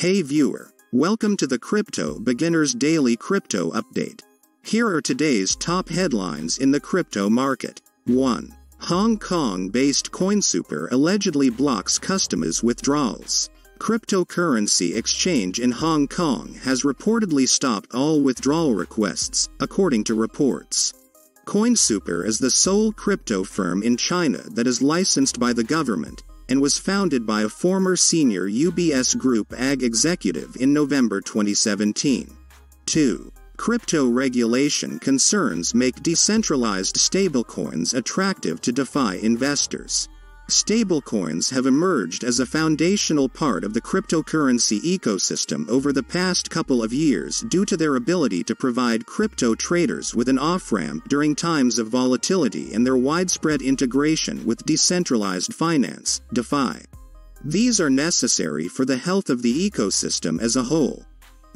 Hey viewer, welcome to the Crypto Beginners Daily Crypto Update. Here are today's top headlines in the crypto market. 1. Hong Kong based CoinSuper allegedly blocks customers' withdrawals. Cryptocurrency exchange in Hong Kong has reportedly stopped all withdrawal requests, according to reports. CoinSuper is the sole crypto firm in China that is licensed by the government and was founded by a former senior UBS Group AG executive in November 2017. 2. Crypto regulation concerns make decentralized stablecoins attractive to DeFi investors. Stablecoins have emerged as a foundational part of the cryptocurrency ecosystem over the past couple of years due to their ability to provide crypto traders with an off ramp during times of volatility and their widespread integration with decentralized finance, DeFi. These are necessary for the health of the ecosystem as a whole.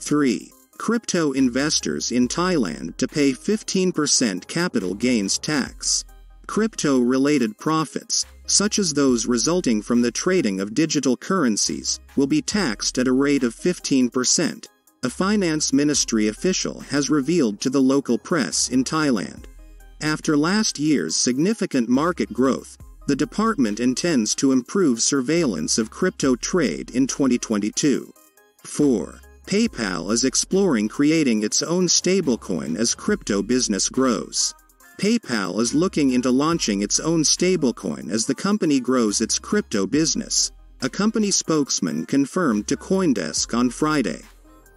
3. Crypto investors in Thailand to pay 15% capital gains tax. Crypto related profits, such as those resulting from the trading of digital currencies, will be taxed at a rate of 15%, a finance ministry official has revealed to the local press in Thailand. After last year's significant market growth, the department intends to improve surveillance of crypto trade in 2022. 4. PayPal is exploring creating its own stablecoin as crypto business grows. PayPal is looking into launching its own stablecoin as the company grows its crypto business, a company spokesman confirmed to Coindesk on Friday.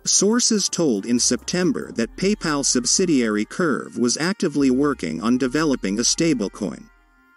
Sources told in September that PayPal subsidiary Curv was actively working on developing a stablecoin.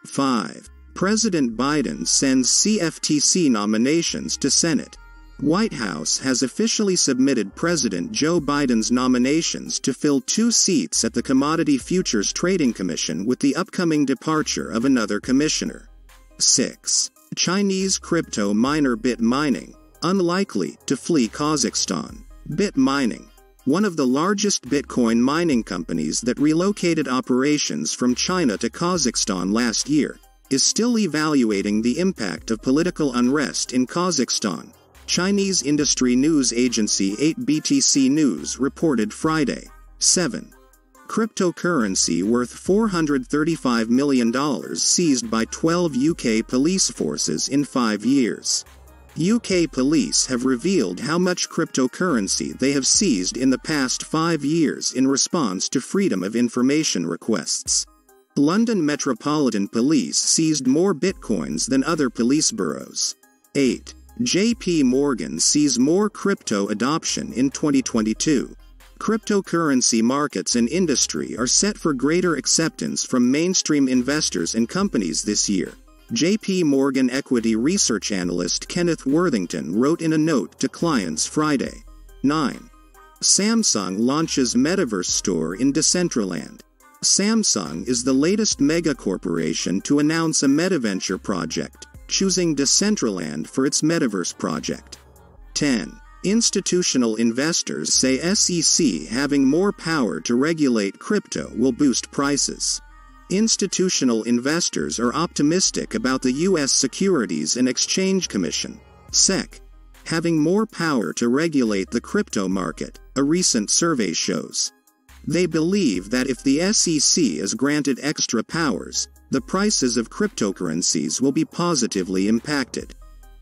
5. President Biden sends CFTC nominations to Senate. White House has officially submitted President Joe Biden's nominations to fill two seats at the Commodity Futures Trading Commission with the upcoming departure of another commissioner. 6. Chinese crypto miner Bit Mining, unlikely to flee Kazakhstan. Bit Mining, one of the largest Bitcoin mining companies that relocated operations from China to Kazakhstan last year, is still evaluating the impact of political unrest in Kazakhstan Chinese industry news agency 8BTC News reported Friday. 7. Cryptocurrency worth $435 million seized by 12 UK police forces in five years. UK police have revealed how much cryptocurrency they have seized in the past five years in response to Freedom of Information requests. London Metropolitan Police seized more bitcoins than other police boroughs. 8. JP Morgan sees more crypto adoption in 2022. Cryptocurrency markets and industry are set for greater acceptance from mainstream investors and companies this year. JP Morgan equity research analyst Kenneth Worthington wrote in a note to clients Friday. 9. Samsung launches Metaverse Store in Decentraland. Samsung is the latest mega corporation to announce a metaventure project choosing Decentraland for its metaverse project. 10. Institutional investors say SEC having more power to regulate crypto will boost prices. Institutional investors are optimistic about the U.S. Securities and Exchange Commission, SEC, having more power to regulate the crypto market, a recent survey shows. They believe that if the SEC is granted extra powers, the prices of cryptocurrencies will be positively impacted.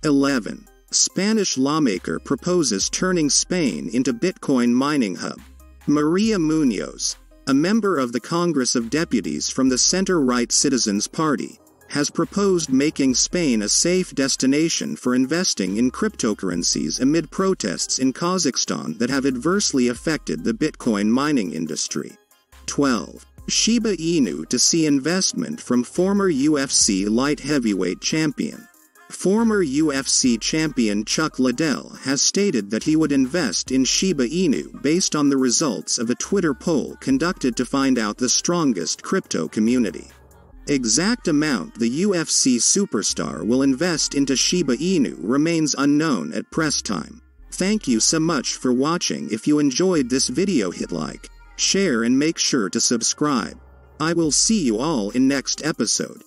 11. Spanish lawmaker proposes turning Spain into Bitcoin mining hub. Maria Munoz, a member of the Congress of Deputies from the center-right Citizens Party, has proposed making Spain a safe destination for investing in cryptocurrencies amid protests in Kazakhstan that have adversely affected the Bitcoin mining industry. 12. Shiba Inu to see investment from former UFC light heavyweight champion. Former UFC champion Chuck Liddell has stated that he would invest in Shiba Inu based on the results of a Twitter poll conducted to find out the strongest crypto community. Exact amount the UFC superstar will invest into Shiba Inu remains unknown at press time. Thank you so much for watching if you enjoyed this video hit like share and make sure to subscribe. I will see you all in next episode.